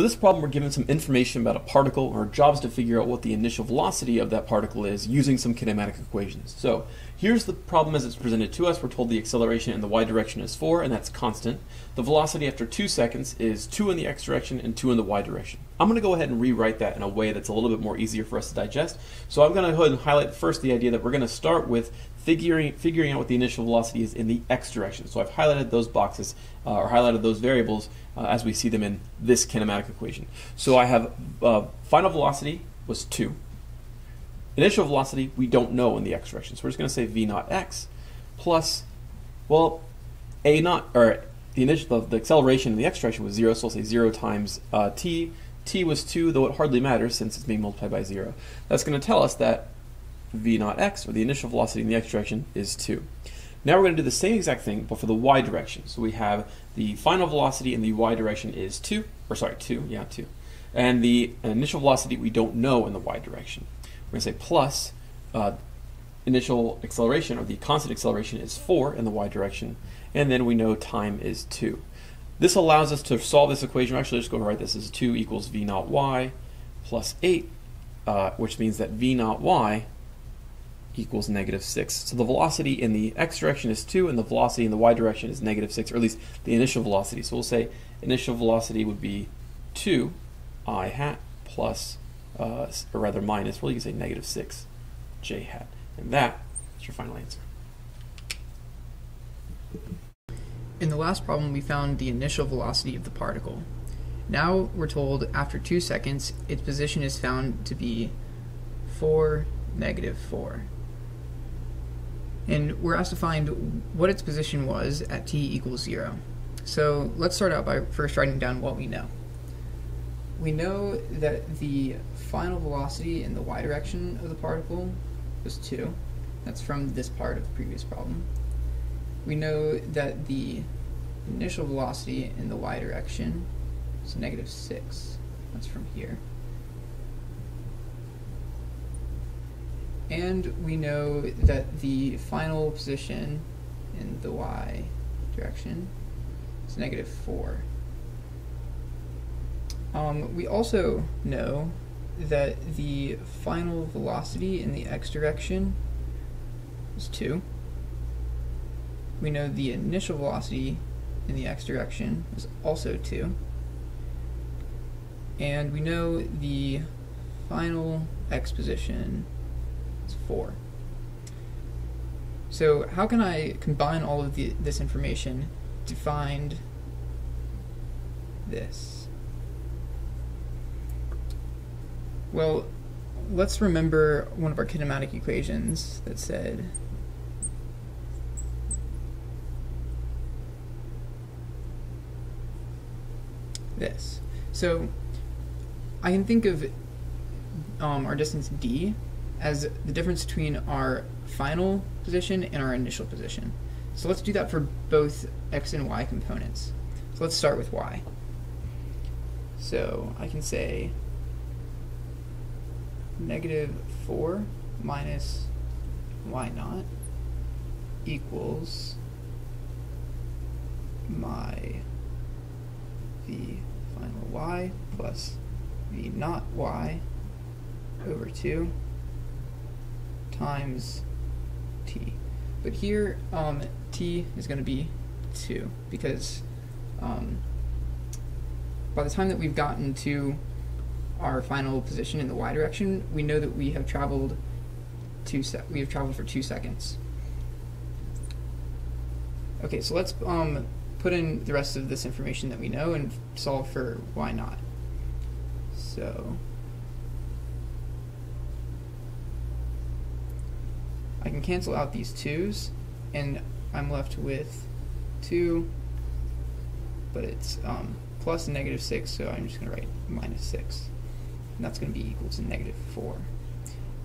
For this problem, we're given some information about a particle, and our job is to figure out what the initial velocity of that particle is using some kinematic equations. So here's the problem as it's presented to us. We're told the acceleration in the y direction is 4, and that's constant. The velocity after 2 seconds is 2 in the x direction and 2 in the y direction. I'm going to go ahead and rewrite that in a way that's a little bit more easier for us to digest. So I'm going to go ahead and highlight first the idea that we're going to start with figuring, figuring out what the initial velocity is in the x direction. So I've highlighted those boxes, uh, or highlighted those variables uh, as we see them in this kinematic equation. So I have uh, final velocity was 2. Initial velocity, we don't know in the x direction. So we're just going to say v naught x plus, well, a naught, or the initial, the acceleration in the x direction was 0, so we'll say 0 times uh, t. t was 2, though it hardly matters since it's being multiplied by 0. That's going to tell us that v naught x, or the initial velocity in the x direction, is 2. Now we're going to do the same exact thing, but for the y direction. So we have the final velocity in the y direction is 2, or sorry, 2, yeah, 2. And the initial velocity we don't know in the y direction. We're going to say plus uh, initial acceleration, or the constant acceleration is 4 in the y direction, and then we know time is 2. This allows us to solve this equation. We're actually just going to write this as 2 equals v naught y plus 8, uh, which means that v naught y equals negative 6. So the velocity in the x direction is 2, and the velocity in the y direction is negative 6, or at least the initial velocity. So we'll say initial velocity would be 2 i hat plus, uh, or rather minus, well you can say negative 6 j hat. And that is your final answer. In the last problem, we found the initial velocity of the particle. Now we're told after 2 seconds, its position is found to be 4, negative 4 and we're asked to find what its position was at t equals 0. So let's start out by first writing down what we know. We know that the final velocity in the y direction of the particle was 2. That's from this part of the previous problem. We know that the initial velocity in the y direction is negative 6. That's from here. And we know that the final position in the y direction is negative 4. Um, we also know that the final velocity in the x direction is 2. We know the initial velocity in the x direction is also 2. And we know the final x position is 4. So how can I combine all of the, this information to find this? Well, let's remember one of our kinematic equations that said this. So I can think of um, our distance d as the difference between our final position and our initial position. So let's do that for both x and y components. So let's start with y. So I can say negative 4 minus y naught equals my v final y plus v naught y over 2 times t. But here, um, t is going to be 2 because um, by the time that we've gotten to our final position in the y direction, we know that we have traveled two we have traveled for two seconds. Okay, so let's um, put in the rest of this information that we know and solve for y not. So I can cancel out these 2's, and I'm left with 2, but it's um, plus negative 6, so I'm just going to write minus 6. And that's going to be equal to negative 4.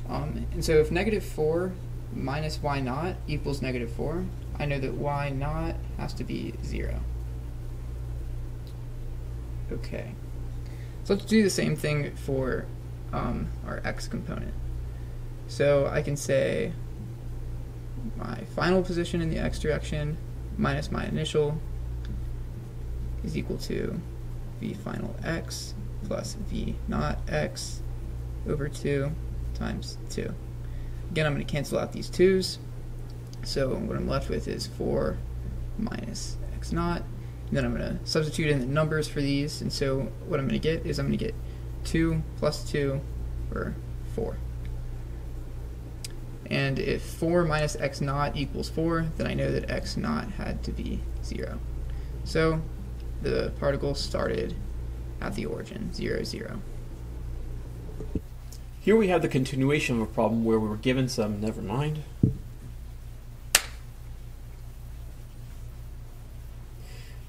Um, and so if negative 4 minus y naught equals negative 4, I know that y naught has to be 0. Okay. So let's do the same thing for um, our x component. So I can say my final position in the x direction minus my initial is equal to v final x plus v naught x over 2 times 2. Again, I'm going to cancel out these 2's. So what I'm left with is 4 minus x naught. And then I'm going to substitute in the numbers for these. And so what I'm going to get is I'm going to get 2 plus 2 or 4. And if 4 minus x naught equals 4, then I know that x naught had to be 0. So the particle started at the origin, 0, 0. Here we have the continuation of a problem where we were given some, never mind.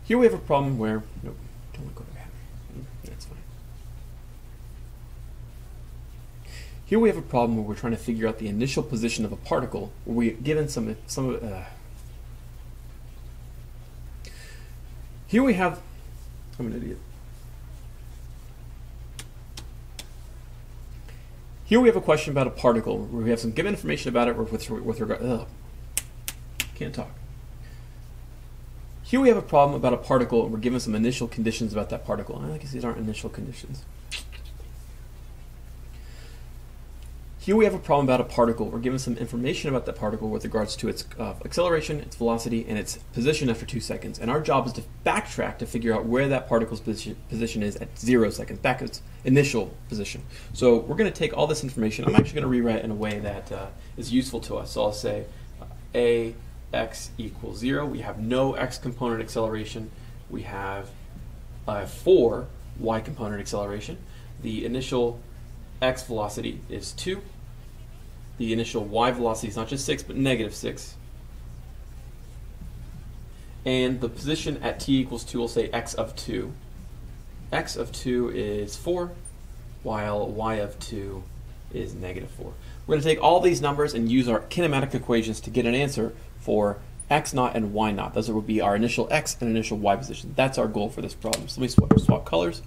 Here we have a problem where, nope, don't go back. That's fine. Here we have a problem where we're trying to figure out the initial position of a particle, where we're given some, some, uh, here we have, I'm an idiot. Here we have a question about a particle where we have some given information about it with, with regard. Ugh, can't talk. Here we have a problem about a particle and we're given some initial conditions about that particle. I guess these aren't initial conditions. Here we have a problem about a particle. We're given some information about that particle with regards to its uh, acceleration, its velocity, and its position after two seconds. And our job is to backtrack to figure out where that particle's position, position is at zero seconds, back its initial position. So we're going to take all this information. I'm actually going to rewrite in a way that uh, is useful to us. So I'll say uh, a x equals zero. We have no x component acceleration. We have uh, four y component acceleration. The initial x velocity is 2 the initial y velocity is not just 6, but negative 6. And the position at t equals 2 will say x of 2. x of 2 is 4, while y of 2 is negative 4. We're going to take all these numbers and use our kinematic equations to get an answer for x naught and y naught. Those will be our initial x and initial y position. That's our goal for this problem. So let me swap, swap colors.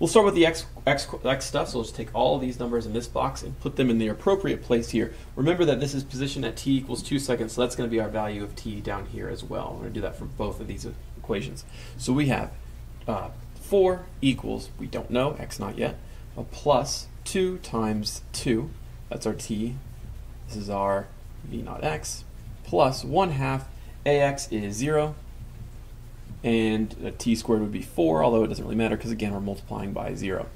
We'll start with the x, x, x stuff, so let's take all these numbers in this box and put them in the appropriate place here. Remember that this is positioned at t equals 2 seconds, so that's going to be our value of t down here as well. We're going to do that for both of these equations. So we have uh, 4 equals, we don't know, x not yet, a plus 2 times 2, that's our t, this is our v naught x, plus 1 half, ax is 0, and t squared would be 4, although it doesn't really matter because again we're multiplying by 0.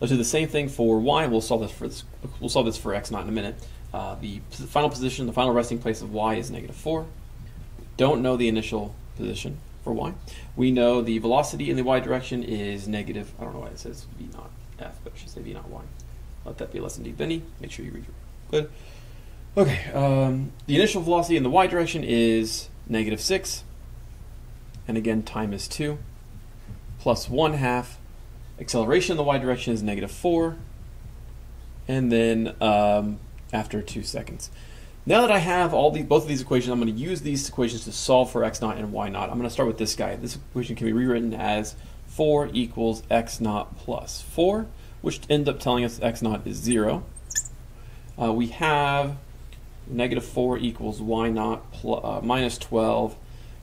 Let's do the same thing for y. We'll solve this for this, we'll solve this for x not in a minute. Uh, the final position, the final resting place of y is negative 4. Don't know the initial position for y. We know the velocity in the y direction is negative, I don't know why it says v naught f, but it should say v naught y. Let that be a lesson deep Benny. Make sure you read your good. Okay, um, the initial velocity in the y direction is negative 6 and again time is 2, plus 1 half. Acceleration in the y direction is negative 4, and then um, after 2 seconds. Now that I have all these, both of these equations, I'm going to use these equations to solve for x naught and y naught. I'm going to start with this guy. This equation can be rewritten as 4 equals x naught plus 4, which ends up telling us x naught is 0. Uh, we have negative 4 equals y naught uh, minus 12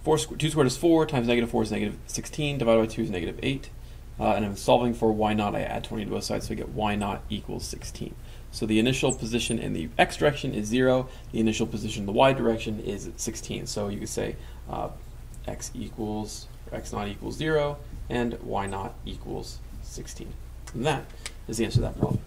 Four, 2 squared is 4, times negative 4 is negative 16, divided by 2 is negative 8. Uh, and I'm solving for y naught, I add 20 to both sides, so I get y naught equals 16. So the initial position in the x direction is 0, the initial position in the y direction is 16. So you could say uh, x equals, or x naught equals 0, and y naught equals 16. And that is the answer to that problem.